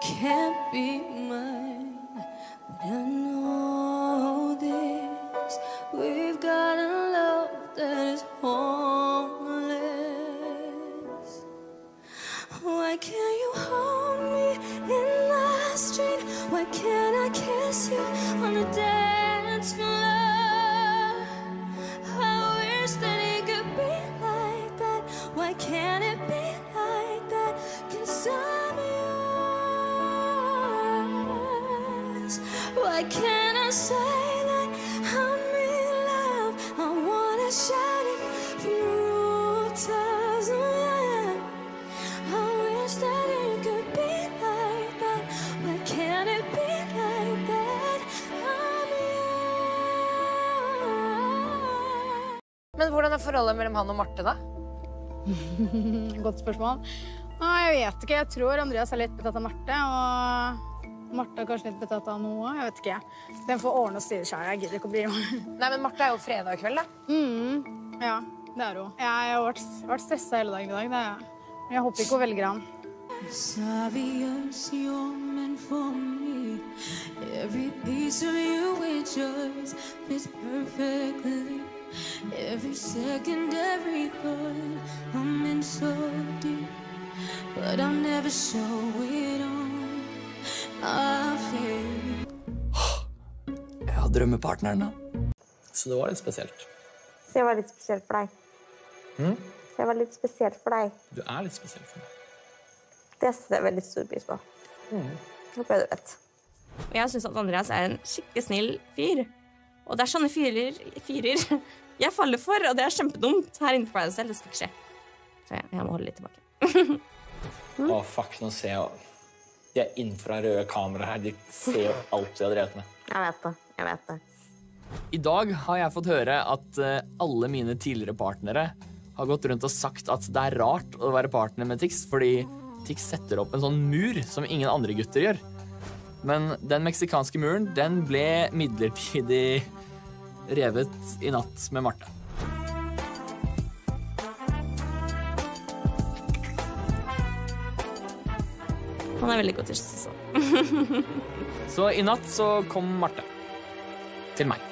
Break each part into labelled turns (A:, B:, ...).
A: can't be mine. Why can't I say that I'm in love? I wanna shout it from the rooftops. Oh, yeah. I wish that it could be like that. Why can't it be like that? I'm yours.
B: Men hvordan er forholdet mellom han og Marte, da?
C: Godt spørsmål. Nei, jeg vet ikke. Jeg tror Andreas er litt betatt av Marte. Og Marte er kanskje litt betatt av noe. Jeg vet ikke. Den får ordne og styre seg. Jeg gidder ikke å bli med.
B: Nei, men Martha er jo fredag kveld, da.
C: Mm, ja, det er hun. Jeg har vært, vært stressa hele dagen i dag. Det er jeg. Men jeg håper ikke hun velger han.
A: Obvious you're meant for me. Every piece of you is yours fits perfectly. Every second, every thought, I'm in so deep. But I'll never show it on
D: Jeg har drømmepartneren, da.
E: Så det var litt spesielt.
F: Så det var litt spesielt for deg.
E: Mm.
F: Så det var litt spesielt for deg.
E: Du er litt spesiell for meg.
F: Det setter jeg veldig stor pris på. Håper jeg du vet.
G: Og jeg syns at Andreas er en skikkelig snill fyr. Og det er sånne fyrer, fyrer jeg faller for, og det er kjempedumt her inne på Paradise Hotel. Det skal ikke skje. Så jeg, jeg må holde litt tilbake.
E: Å, fuck, nå ser jeg De er infrarøde røde kameraer her. De ser jo alt de har drevet med.
F: Jeg vet det. Jeg vet det.
D: I dag har jeg fått høre at eh, alle mine tidligere partnere har gått rundt og sagt at det er rart å være partner med Tix, fordi Tix setter opp en sånn mur som ingen andre gutter gjør. Men den meksikanske muren, den ble midlertidig revet i natt med Marte.
G: Han er veldig god til å kysse.
D: Så i natt så kom Marte. Til meg.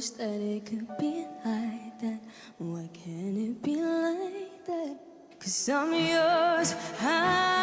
A: Wish that it could be like that. Why can't it be like that? Cause I'm yours, I'm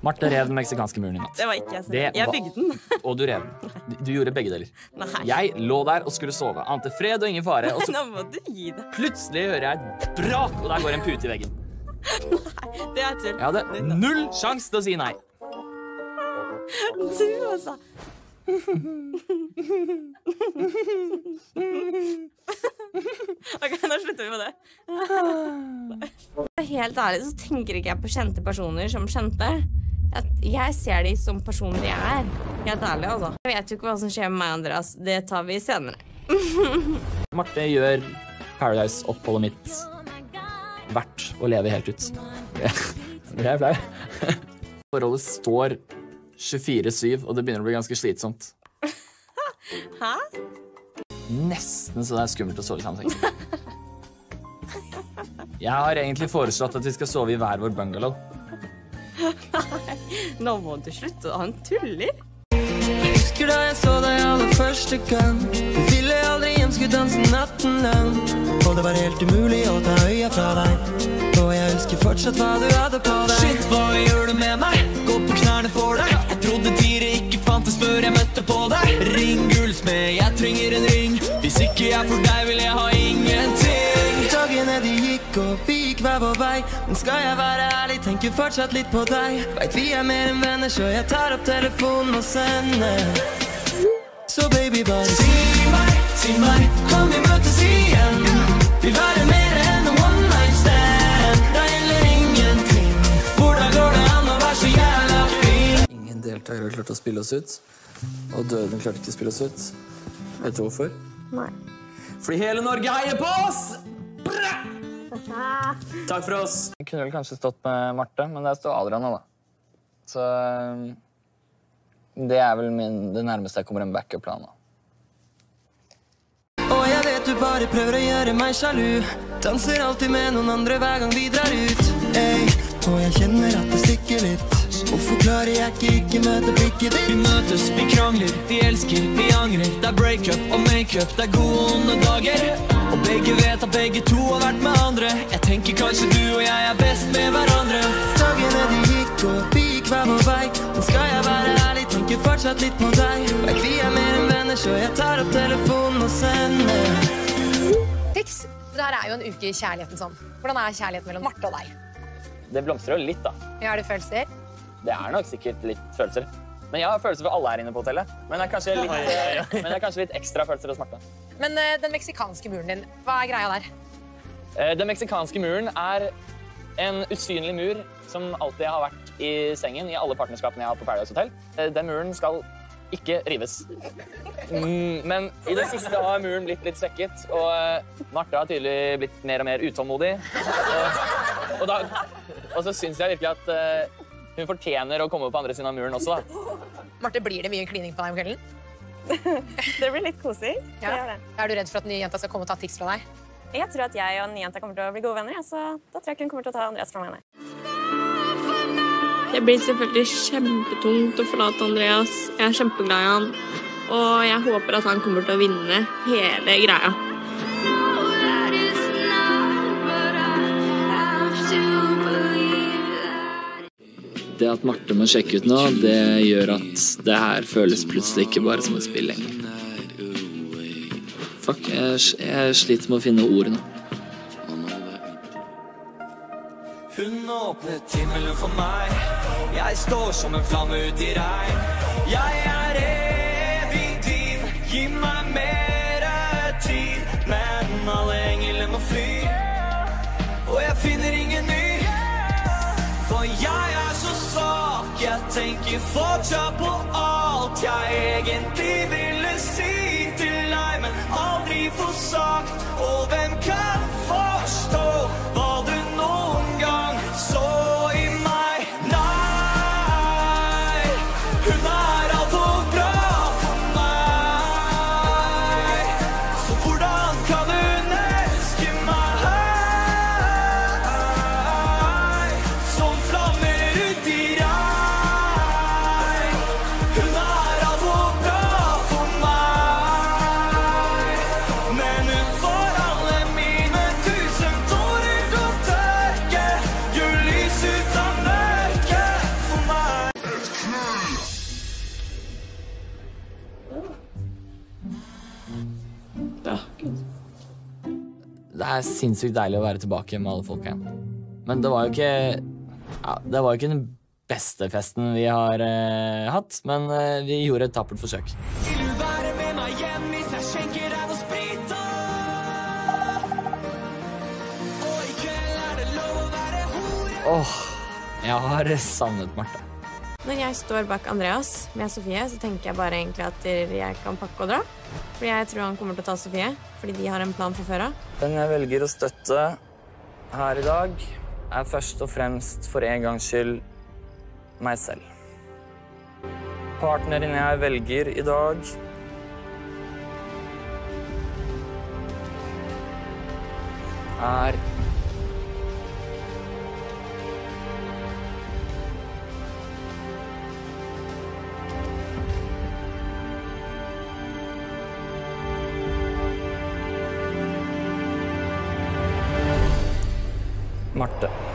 D: Marte rev den meksikanske muren i natt.
G: Det var ikke jeg selv.
D: Det
G: jeg bygde den.
D: og du rev den. Du gjorde begge deler.
G: Nei.
D: Jeg lå der og skulle sove. Ante fred og ingen fare. Og så
G: Nå må du gi det.
D: plutselig hører jeg et brak, og der går en pute i veggen.
G: Nei, det er tull.
D: Jeg hadde null sjanse til å si nei.
G: Du, altså. OK, nå slutter vi med det. Helt ærlig så tenker ikke jeg på kjente personer som kjente. Jeg, ser de som personer de er. Helt ærlig, altså. Jeg vet jo ikke hva som skjer med meg og Andreas. Det tar vi senere.
D: Marte gjør Paradise-oppholdet mitt verdt å leve helt ut. Det er flau. Forholdet står 24-7, og det begynner å bli ganske slitsomt.
G: Hæ?
D: Nesten så det er skummelt å sove sammen. Jeg har egentlig foreslått at vi skal sove i hver vår bungalow.
G: Nå må du slutte. Han tuller.
H: Husker da jeg så deg aller første gang Du ville aldri hjem, skulle danse natten lang Og det var helt umulig å ta øya fra deg Og jeg husker fortsatt hva du hadde på deg Shit, hva gjør du med meg? Gå på knærne for deg jeg møtte på deg Ring gullsmed, jeg trenger en ring Hvis ikke jeg får deg vil jeg ha ingenting Dagene de gikk og vi gikk hver vår vei Men skal jeg være ærlig, tenker fortsatt litt på deg Vet vi er mer enn venner, så jeg tar opp telefonen og sender så baby, bare si meg, si meg, kan vi møtes igjen? Vil være mer enn en one night stand. Det gjelder ingenting. Hvordan går det an å være så jævla fin?
E: Ingen deltakere klart å spille oss ut, og døden klarte ikke å spille oss ut. Vet du hvorfor?
F: Nei.
E: Fordi hele Norge heier på oss! Bra! Takk for oss.
D: Jeg kunne vel kanskje stått med Marte, men der står Adrian nå, da. Så det er vel min, det nærmeste jeg kommer en backup-plan. da.
H: Og jeg vet du bare prøver å gjøre meg sjalu. Danser alltid med noen andre hver gang vi drar ut. Ey, og jeg kjenner at det stikker litt. Hvorfor klarer jeg ikke ikke møte blikket ditt? Vi møtes, vi krangler, vi elsker, vi angrer. Det er breakup og makeup, det er gode og onde dager. Og begge vet at begge to har vært med andre. Jeg tenker kanskje du og jeg er best med hverandre. Dagene de gikk og vi gikk hver vår vei. Men skal jeg være ærlig, tenker fortsatt litt på deg. Vet vi er mer enn venner, så jeg tar opp telefonen og sender.
B: Tix, det her er jo en uke i kjærligheten sånn. Hvordan er kjærligheten mellom Marte og deg?
D: Det blomstrer jo litt, da.
B: Ja, er det følelser?
D: Det er nok sikkert litt følelser. Men jeg har følelser for alle her inne på hotellet. Men det er kanskje litt, eh, men det er kanskje litt ekstra følelser hos Marte.
B: Men eh, den meksikanske muren din, hva er greia der?
D: Eh, Den meksikanske muren er en usynlig mur som alltid har vært i sengen i alle partnerskapene jeg har hatt på Paradise Hotel. Den muren skal ikke rives. Mm, Men i det siste har muren blitt litt svekket, og Marte har tydelig blitt mer og mer utålmodig. Og, og, da, og så syns jeg virkelig at hun fortjener å komme på andre siden av muren også. Da.
B: Marte, blir det mye klining på deg om kvelden?
I: Det blir litt kosig.
B: Ja. Er du redd for at nye jenta skal komme og ta tics fra deg?
I: Jeg tror at jeg og Nyjenta kommer til å bli gode venner, så da tror jeg ikke hun kommer til å ta Andreas fra meg. nei.
J: Det blir selvfølgelig kjempetungt å forlate Andreas. Jeg er kjempeglad i han. Og jeg håper at han kommer til å vinne hele greia.
D: Det at Marte må sjekke ut nå, det gjør at det her føles plutselig ikke bare som et spill lenger. Fuck, jeg, jeg sliter med å finne ordene.
H: Hun åpnet himmelen for meg. Jeg står som en flamme ut i regn. Jeg er evig din, gi meg fortsatt på alt jeg egentlig ville si til deg, men aldri få sagt. Og hvem kan
D: er sinnssykt deilig å være tilbake med alle folka igjen. Men det var jo ikke ja, Det var jo ikke den beste festen vi har eh, hatt, men eh, vi gjorde et tappert forsøk.
H: Vil du være med meg hjem hvis jeg skjenker deg noe sprit? Og i kveld er det lov å være hore.
D: Åh, jeg har savnet Marte.
G: Når jeg står bak Andreas med Sofie, så tenker jeg bare egentlig at jeg kan pakke og dra. Fordi jeg tror han kommer til å ta Sofie, fordi de har en plan fra før av.
K: Den jeg velger å støtte her i dag, er først og fremst for en gangs skyld meg selv. Partneren jeg velger i dag er Marte.